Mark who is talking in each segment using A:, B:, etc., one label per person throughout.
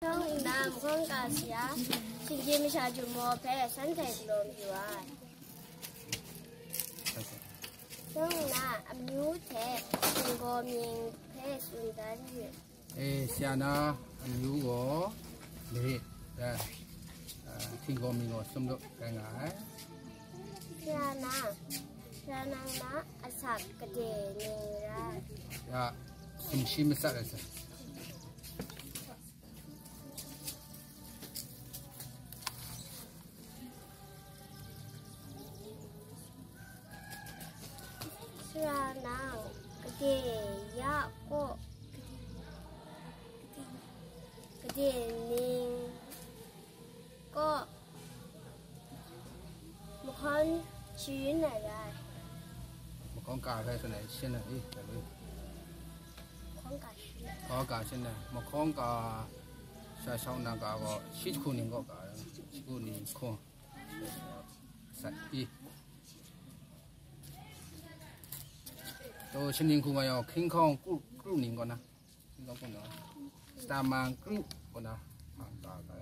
A: trong nam con cả xía xin chim sa chủ mò phê sẵn thể lộn dù ai trong na âm nhu thế xin gò miền phê xuân tán duyệt
B: အေးဆရာနာအမျိုးကိုလေအဲအထင်ကိုမင်းကိုစုံလို့ကန်ကဲ
A: xa na xa năng na a sạc cái đề này ra
B: ရစုံရှိမဆက်ရစ
A: ra nào cái gì ya cô cái gì mình cô một con chuyến này rồi
B: một con cà phê cái này xin này đi rồi đi cà xin con cà cà sao sau nào cà có chín khu này có cà khu này khô sạch đi 또 신인구가요 킹콩 꿀 꿀인거나. 킹콩거나. 스타만 꿀거나. 망다가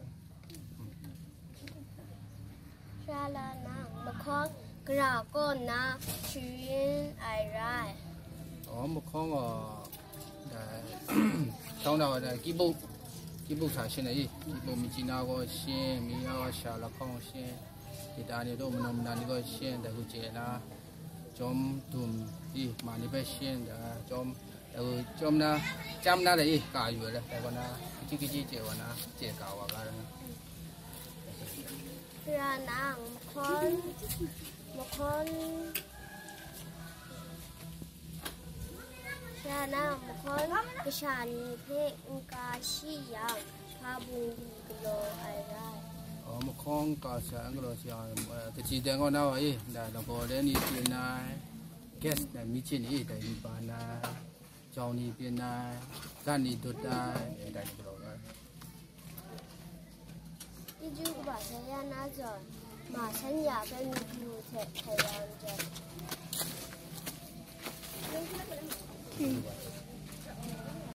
A: 샤라나 ai ra? Ở 아이라이
B: 어 먹어 trong đầu là kim bông kim bông sản sinh này kim bông mình chỉ nào có xin mình có xả là không xin thì ta đi đâu mình làm nào đi có xin để có chế là chom tùm đi mà đi về xem đã chom đầu chom na, chăm na đấy, cả rồi là tại con na chỉ cái gì chỉ còn na chỉ cả và cả
A: là nàng một con một con. Là nàng một con, cái sàn thế ông ca sĩ ya tha bùng đi cái lo ai ra
B: ở một con cả sáng rồi thì cái chỉ đang con nào ấy là nó có đến đi tiền này gas là mi trên này, đại đi bán này cho đi tiền này gian đi tụt này để đại được rồi
A: đi du bà sẽ ra nào rồi mà sẵn nhà bên mình du thể thể làm
B: rồi